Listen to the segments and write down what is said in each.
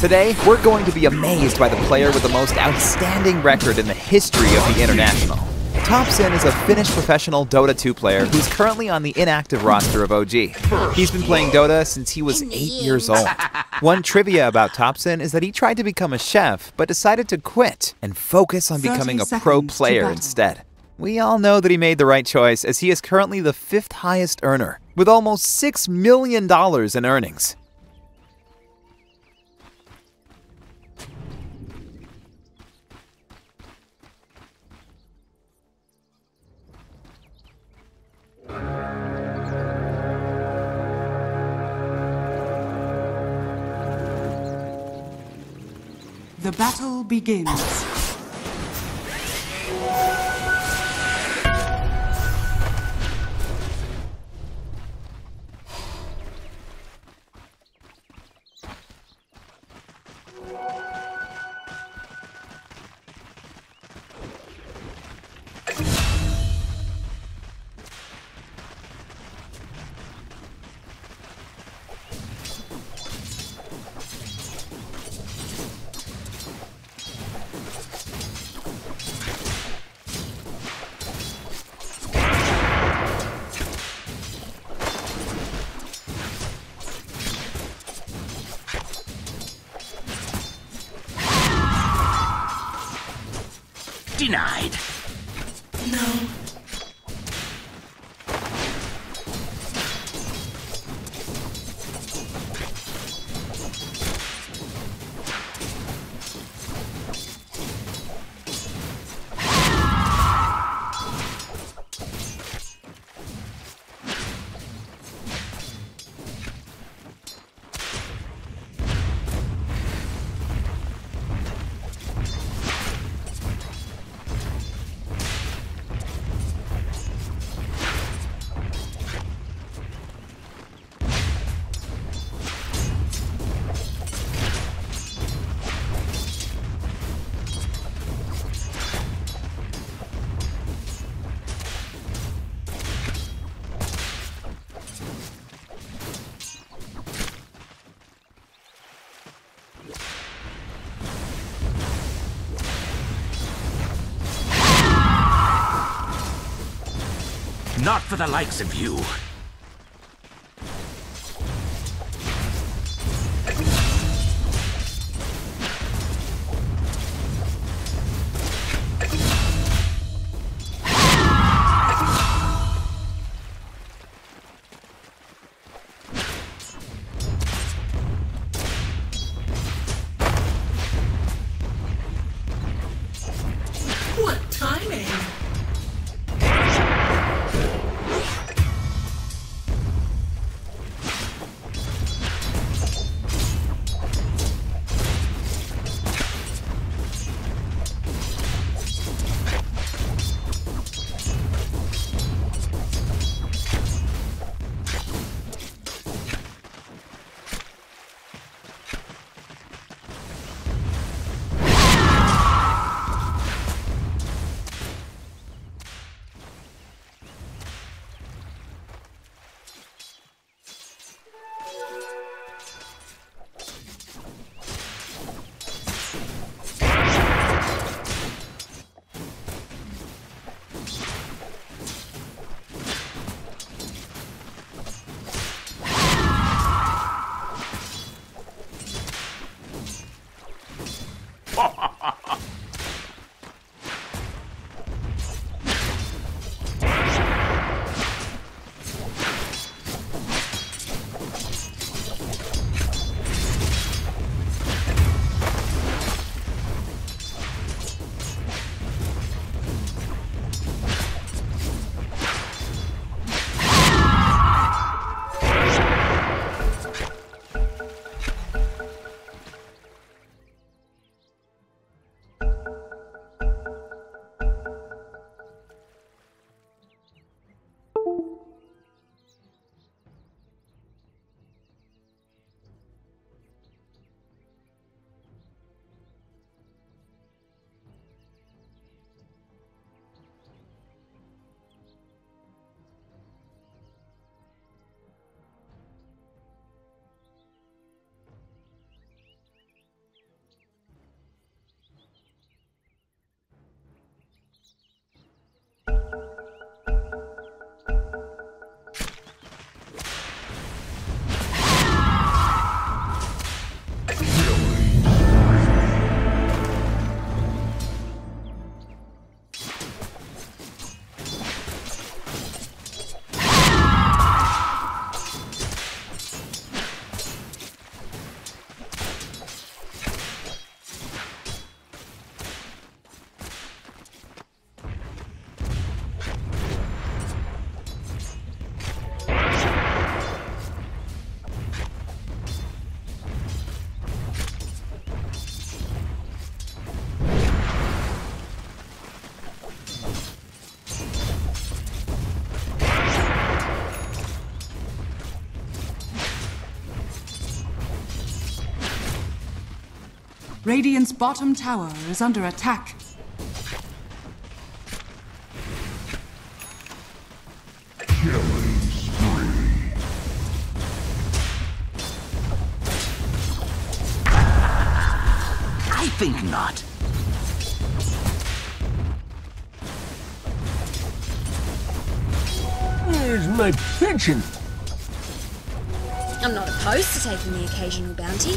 Today, we're going to be amazed by the player with the most outstanding record in the history of the International. Topson is a Finnish professional Dota 2 player who's currently on the inactive roster of OG. He's been playing Dota since he was 8 years old. One trivia about Topson is that he tried to become a chef, but decided to quit and focus on becoming a pro player instead. We all know that he made the right choice as he is currently the fifth highest earner, with almost $6 million in earnings. The battle begins. Not for the likes of you. Radiant's bottom tower is under attack. I think not. Where's my pension? I'm not opposed to taking the occasional bounty.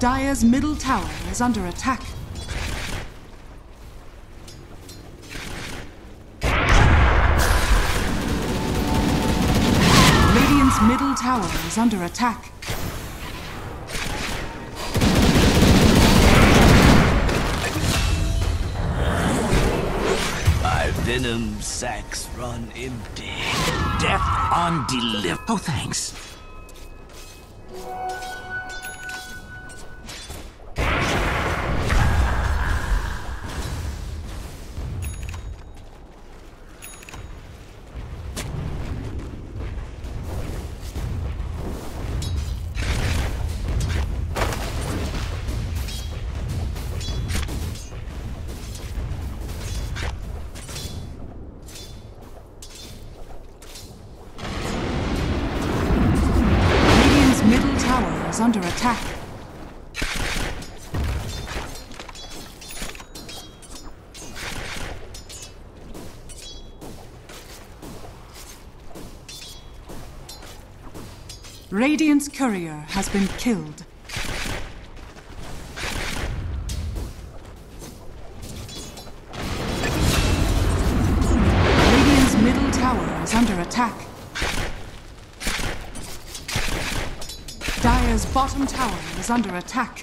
Dire's middle tower is under attack. Radiant's middle tower is under attack. My venom sacks run empty. Death on deliver. Oh, thanks. Radiant's courier has been killed. Radiant's middle tower is under attack. Dire's bottom tower is under attack.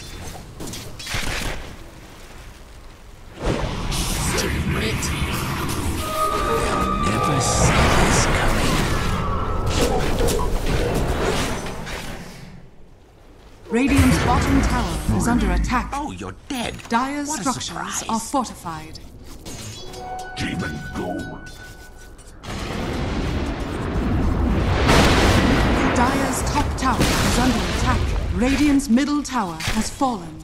Attack. Oh, you're dead. Dire's What structures surprise. are fortified. Demon gold. Dire's top tower is under attack. Radiant's middle tower has fallen.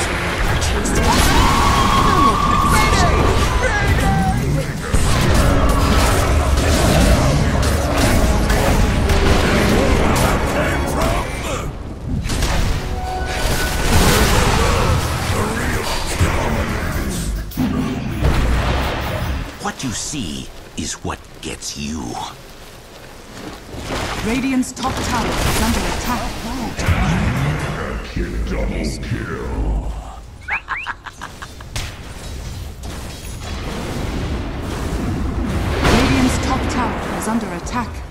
What you see is what gets you. Radiant's top tower is under attack. Double kill. Radiant's top tower is under attack.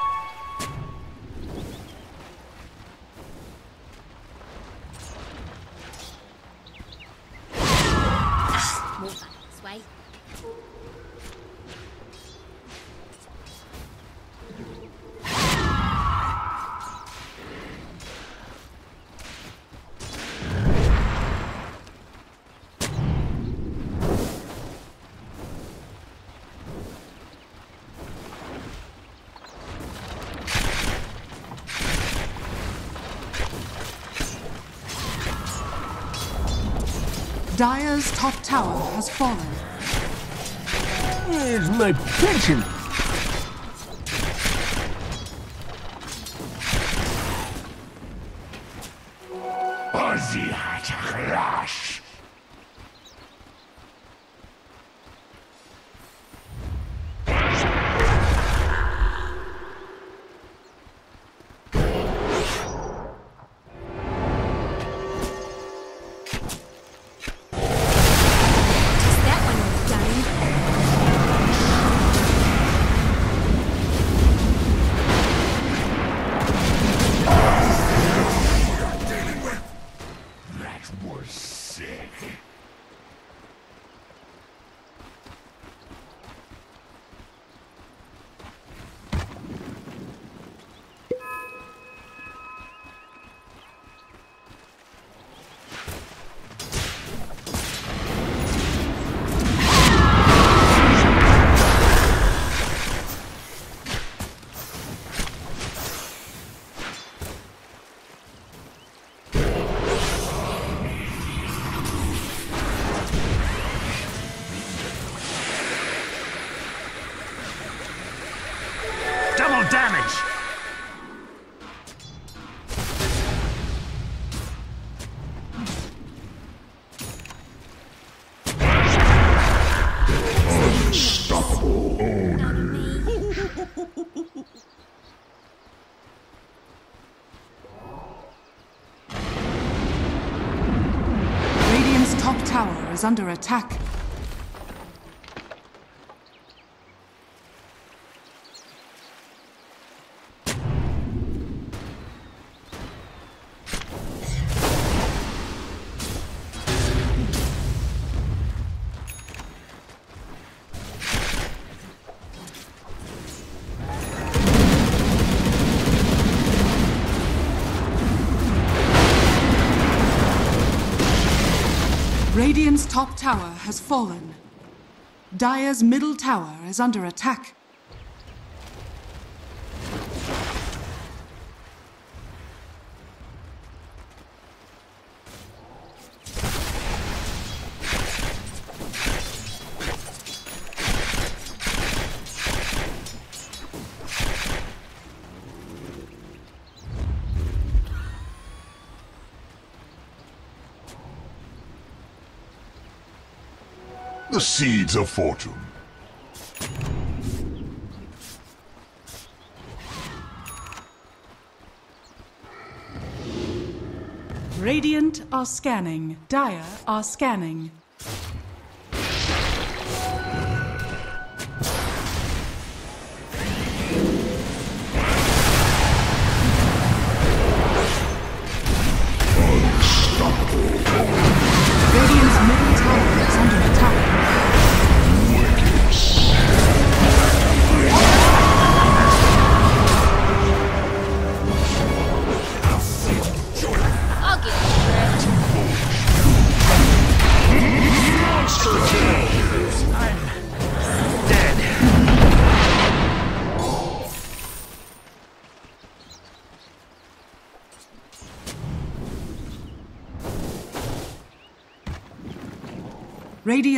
Dire's top tower has fallen. Where's my pension? Under attack. Top tower has fallen. Dire's middle tower is under attack. The seeds of fortune. Radiant are scanning. Dire are scanning.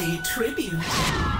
Worthy tribute.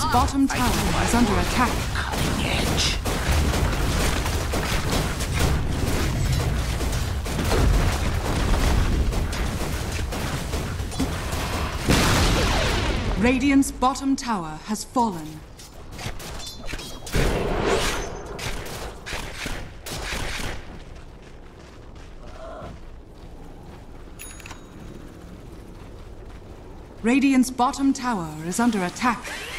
Radiant's bottom tower is under attack. Cutting edge. Radiant's bottom tower has fallen. Radiant's bottom tower is under attack.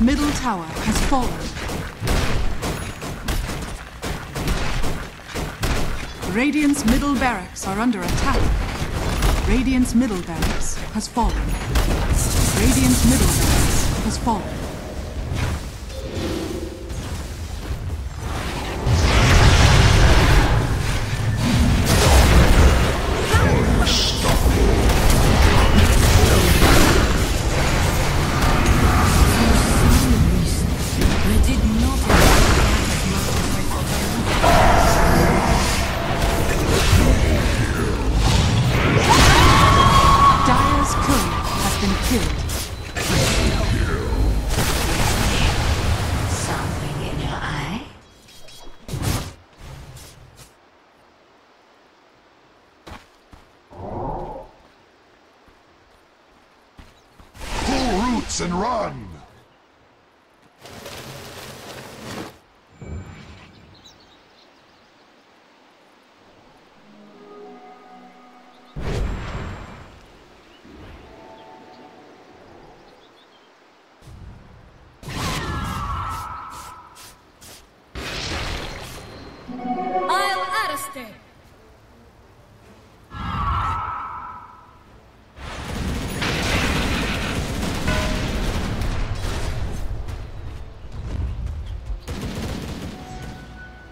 Middle tower has fallen. Radiant's middle barracks are under attack. Radiant's middle barracks has fallen. Radiant's middle barracks has fallen.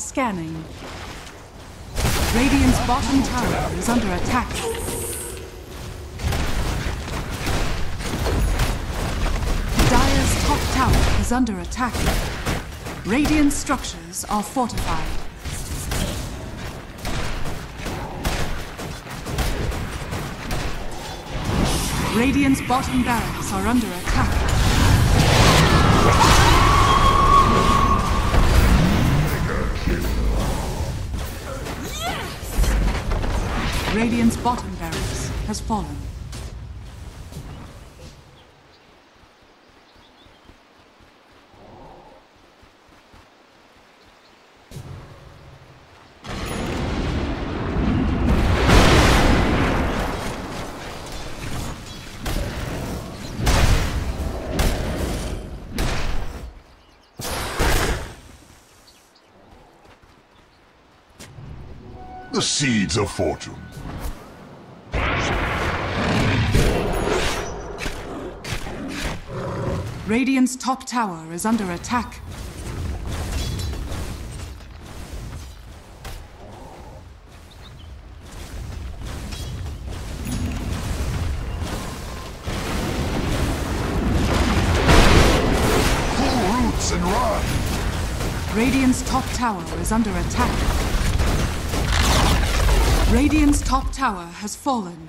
Scanning. Radiant's bottom tower is under attack. Dire's top tower is under attack. Radiant structures are fortified. Radiant's bottom barracks are under attack. Bottom barracks has fallen. The seeds of fortune. Radiant's top tower is under attack. Pull this and run! Radiant's top tower is under attack. Radiant's top tower has fallen.